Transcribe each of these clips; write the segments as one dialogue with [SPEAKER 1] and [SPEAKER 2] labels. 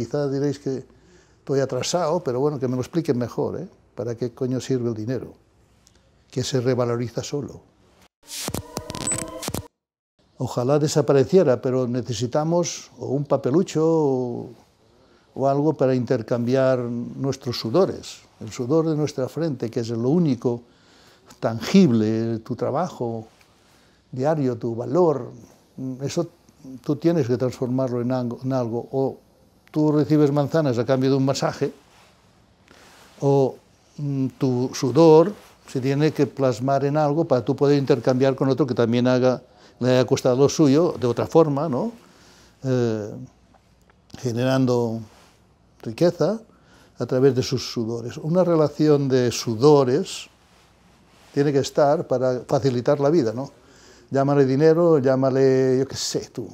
[SPEAKER 1] Quizá diréis que estoy atrasado, pero bueno, que me lo expliquen mejor, ¿eh? ¿Para qué coño sirve el dinero? Que se revaloriza solo. Ojalá desapareciera, pero necesitamos o un papelucho o, algo para intercambiar nuestros sudores, el sudor de nuestra frente, que es lo único tangible, tu trabajo diario, tu valor, eso tú tienes que transformarlo en algo, O tú recibes manzanas a cambio de un masaje, o mm, tu sudor se tiene que plasmar en algo para tú poder intercambiar con otro que también haga, le haya costado lo suyo de otra forma, ¿no? Eh, generando riqueza a través de sus sudores. Una relación de sudores tiene que estar para facilitar la vida, ¿no? Llámale dinero, llámale, yo qué sé, tú,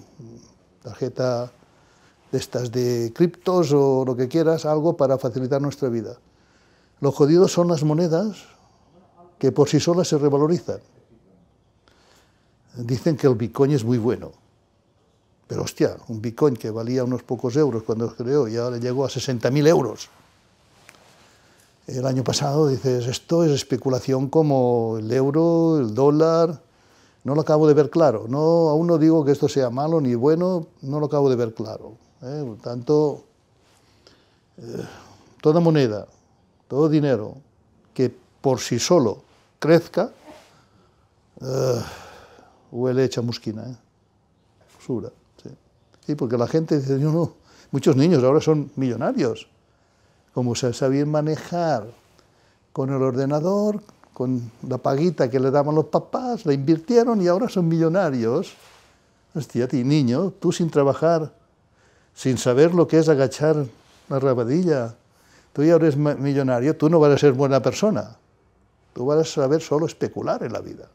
[SPEAKER 1] tarjeta de estas de criptos o lo que quieras, algo para facilitar nuestra vida. Los jodidos son las monedas que por sí solas se revalorizan. Dicen que el Bitcoin es muy bueno, pero hostia, un Bitcoin que valía unos pocos euros cuando se creó y ahora llegó a 60.000 euros. El año pasado dices, esto es especulación como el euro, el dólar, no lo acabo de ver claro. No, aún no digo que esto sea malo ni bueno, no lo acabo de ver claro. ¿Eh? Por tanto, eh, toda moneda, todo dinero que por sí solo crezca, uh, huele hecha musquina, ¿eh? Sura, sí. sí. porque la gente dice, no, muchos niños ahora son millonarios, como se sabían manejar con el ordenador, con la paguita que le daban los papás, la invirtieron y ahora son millonarios. Hostia, ti niño, tú sin trabajar, sin saber lo que es agachar la rabadilla, tú ya eres millonario, tú no vas a ser buena persona. Tú vas a saber solo especular en la vida.